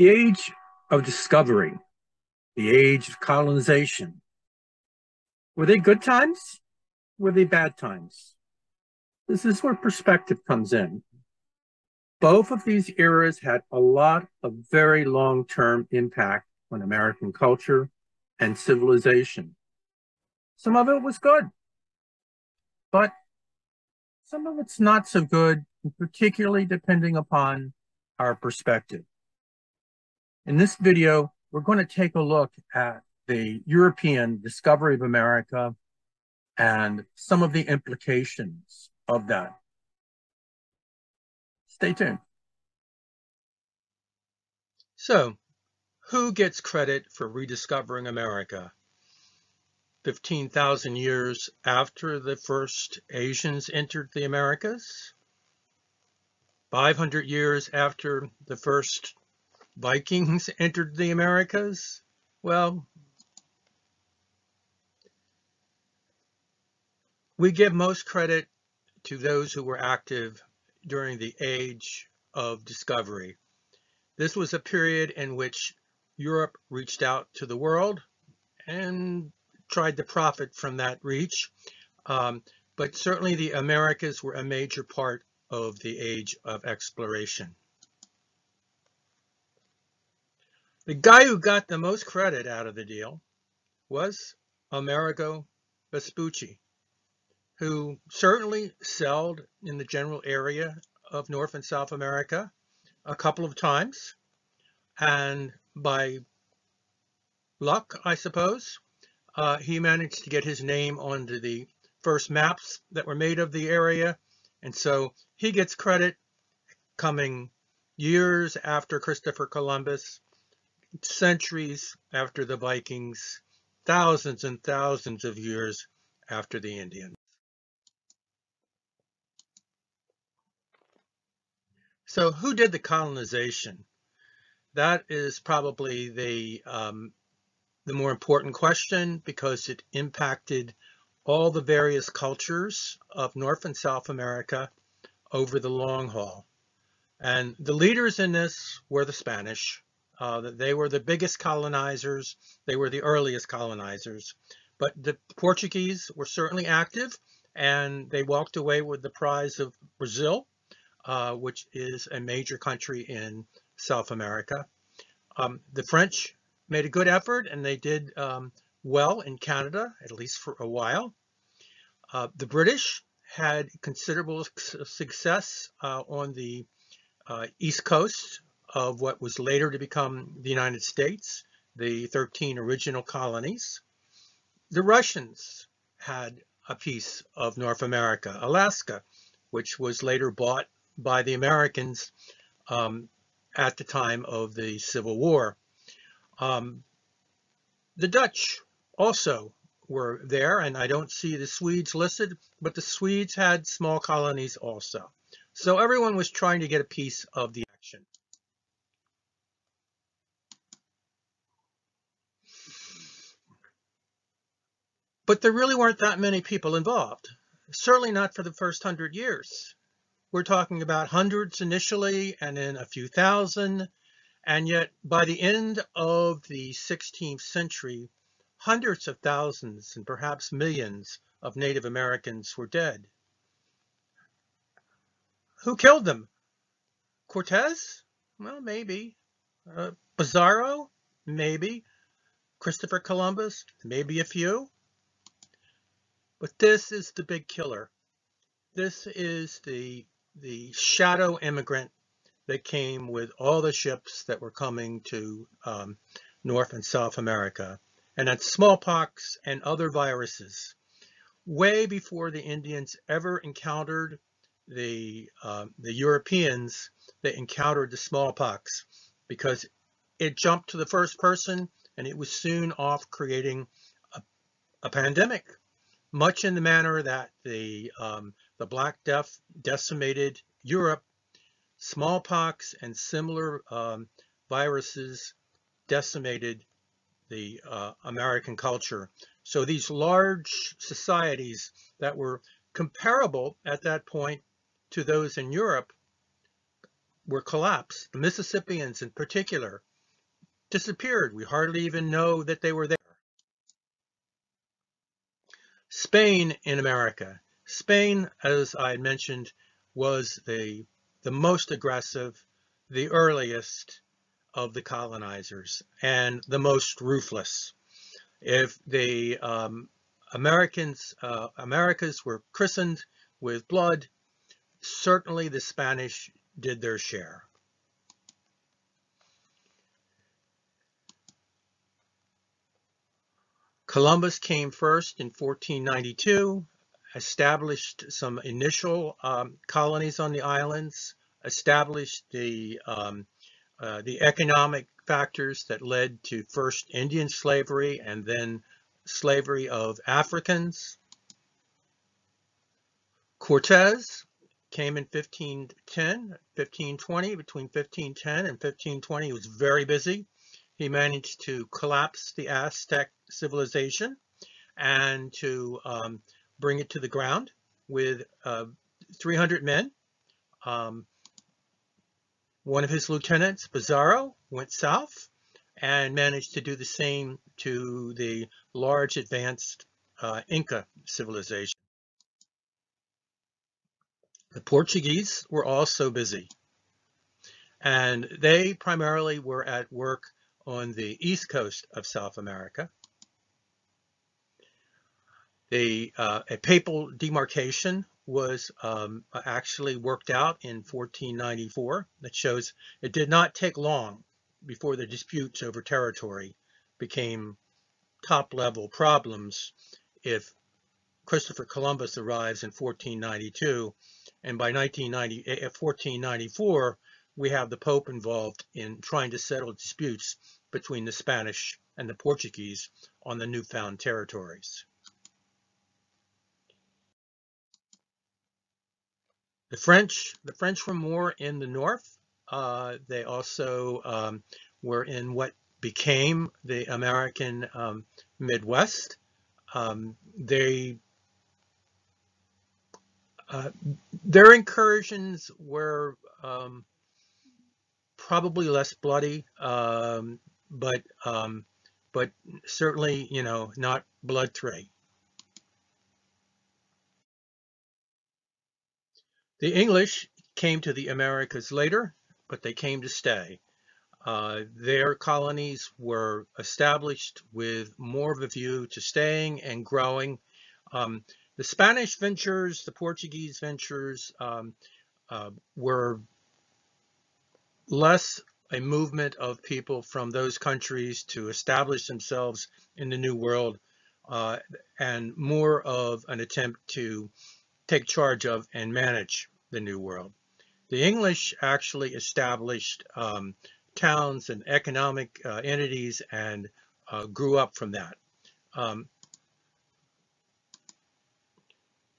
The age of discovery, the age of colonization. Were they good times? Were they bad times? This is where perspective comes in. Both of these eras had a lot of very long term impact on American culture and civilization. Some of it was good, but some of it's not so good, particularly depending upon our perspective. In this video, we're going to take a look at the European discovery of America and some of the implications of that. Stay tuned. So, who gets credit for rediscovering America? 15,000 years after the first Asians entered the Americas? 500 years after the first Vikings entered the Americas? Well, we give most credit to those who were active during the age of discovery. This was a period in which Europe reached out to the world and tried to profit from that reach. Um, but certainly the Americas were a major part of the age of exploration. The guy who got the most credit out of the deal was Amerigo Vespucci who certainly sailed in the general area of North and South America a couple of times. And by luck, I suppose, uh, he managed to get his name onto the first maps that were made of the area. And so he gets credit coming years after Christopher Columbus, centuries after the Vikings, thousands and thousands of years after the Indians. So who did the colonization? That is probably the, um, the more important question because it impacted all the various cultures of North and South America over the long haul. And the leaders in this were the Spanish. Uh, they were the biggest colonizers. They were the earliest colonizers. But the Portuguese were certainly active and they walked away with the prize of Brazil uh, which is a major country in South America. Um, the French made a good effort and they did um, well in Canada, at least for a while. Uh, the British had considerable success uh, on the uh, east coast of what was later to become the United States, the 13 original colonies. The Russians had a piece of North America, Alaska, which was later bought by the Americans um, at the time of the Civil War. Um, the Dutch also were there, and I don't see the Swedes listed, but the Swedes had small colonies also. So everyone was trying to get a piece of the But there really weren't that many people involved, certainly not for the first hundred years. We're talking about hundreds initially and then a few thousand. And yet by the end of the 16th century, hundreds of thousands and perhaps millions of Native Americans were dead. Who killed them? Cortez? Well, maybe. Uh, Pizarro? Maybe. Christopher Columbus? Maybe a few. But this is the big killer. This is the the shadow immigrant that came with all the ships that were coming to um, North and South America, and that's smallpox and other viruses. Way before the Indians ever encountered the, uh, the Europeans, they encountered the smallpox because it jumped to the first person and it was soon off creating a, a pandemic, much in the manner that the um, the Black Death decimated Europe. Smallpox and similar um, viruses decimated the uh, American culture. So these large societies that were comparable at that point to those in Europe were collapsed. The Mississippians in particular disappeared. We hardly even know that they were there. Spain in America. Spain, as I mentioned, was the, the most aggressive, the earliest of the colonizers, and the most ruthless. If the um, Americans, uh, Americas were christened with blood, certainly the Spanish did their share. Columbus came first in 1492, established some initial um, colonies on the islands, established the, um, uh, the economic factors that led to first Indian slavery and then slavery of Africans. Cortez came in 1510, 1520, between 1510 and 1520, he was very busy. He managed to collapse the Aztec civilization and to um, bring it to the ground with uh, 300 men. Um, one of his lieutenants, Pizarro, went south and managed to do the same to the large advanced uh, Inca civilization. The Portuguese were also busy and they primarily were at work on the east coast of South America. The, uh, a papal demarcation was um, actually worked out in 1494 that shows it did not take long before the disputes over territory became top level problems if Christopher Columbus arrives in 1492 and by 1990, 1494 we have the Pope involved in trying to settle disputes between the Spanish and the Portuguese on the newfound territories. The French, the French were more in the north. Uh, they also um, were in what became the American um, Midwest. Um, they uh, their incursions were um, probably less bloody. Um, but um, but certainly, you know, not blood The English came to the Americas later, but they came to stay. Uh, their colonies were established with more of a view to staying and growing. Um, the Spanish ventures, the Portuguese ventures um, uh, were less a movement of people from those countries to establish themselves in the New World uh, and more of an attempt to take charge of and manage the New World. The English actually established um, towns and economic uh, entities and uh, grew up from that. Um,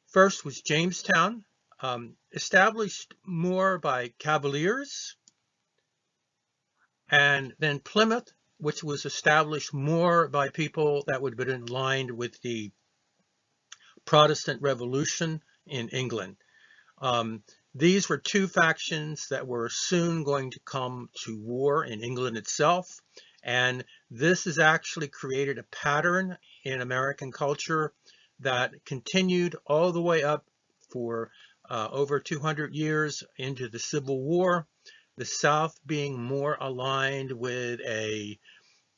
first was Jamestown, um, established more by Cavaliers and then Plymouth, which was established more by people that would have been aligned with the Protestant Revolution in England. Um, these were two factions that were soon going to come to war in England itself. And this has actually created a pattern in American culture that continued all the way up for uh, over 200 years into the Civil War the South being more aligned with a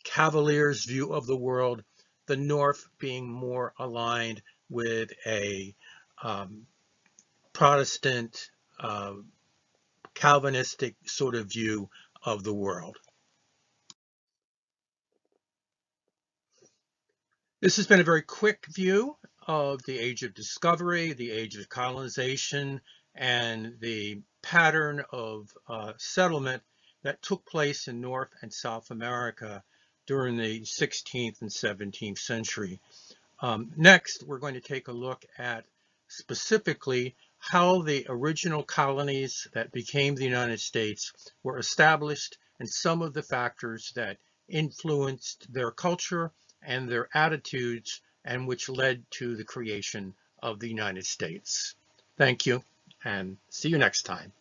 Cavaliers view of the world, the North being more aligned with a um, Protestant, uh, Calvinistic sort of view of the world. This has been a very quick view of the age of discovery, the age of colonization, and the pattern of uh, settlement that took place in North and South America during the 16th and 17th century. Um, next, we're going to take a look at specifically how the original colonies that became the United States were established and some of the factors that influenced their culture and their attitudes and which led to the creation of the United States. Thank you and see you next time.